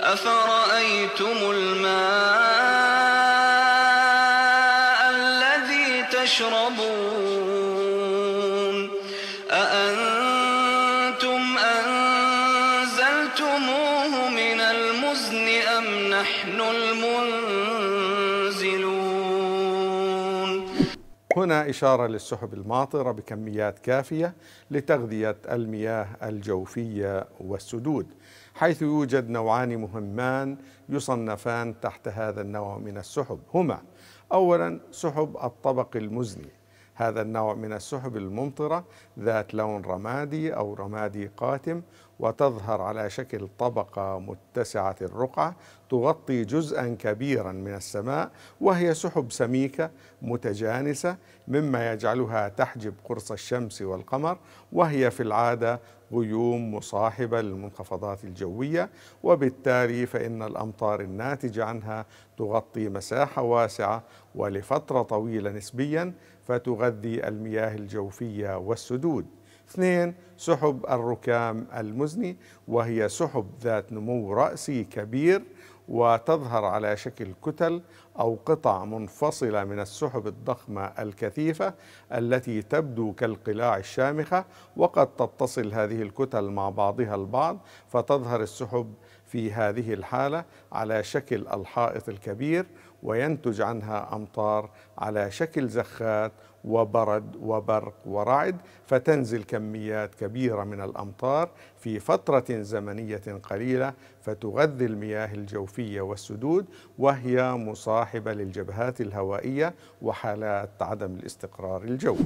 أفرأيتم الماء الذي تشربون؟ أأنتم أنزلتموه من نحن المنزلون. هنا إشارة للسحب الماطرة بكميات كافية لتغذية المياه الجوفية والسدود حيث يوجد نوعان مهمان يصنفان تحت هذا النوع من السحب. هما اولا سحب الطبق المزني. هذا النوع من السحب الممطرة ذات لون رمادي أو رمادي قاتم وتظهر على شكل طبقة متسعة الرقعة تغطي جزءا كبيرا من السماء وهي سحب سميكة متجانسة مما يجعلها تحجب قرص الشمس والقمر وهي في العادة غيوم مصاحبة للمنخفضات الجوية وبالتالي فإن الأمطار الناتجة عنها تغطي مساحة واسعة ولفترة طويلة نسبيا فتغذي المياه الجوفية والسدود. اثنين سحب الركام المزني وهي سحب ذات نمو رأسي كبير وتظهر على شكل كتل أو قطع منفصلة من السحب الضخمة الكثيفة التي تبدو كالقلاع الشامخة وقد تتصل هذه الكتل مع بعضها البعض فتظهر السحب في هذه الحالة على شكل الحائط الكبير وينتج عنها أمطار على شكل زخات وبرد وبرق ورعد فتنزل كميات كبيرة من الأمطار في فترة زمنية قليلة فتغذي المياه الجوفية والسدود وهي مصاحبة للجبهات الهوائية وحالات عدم الاستقرار الجوي.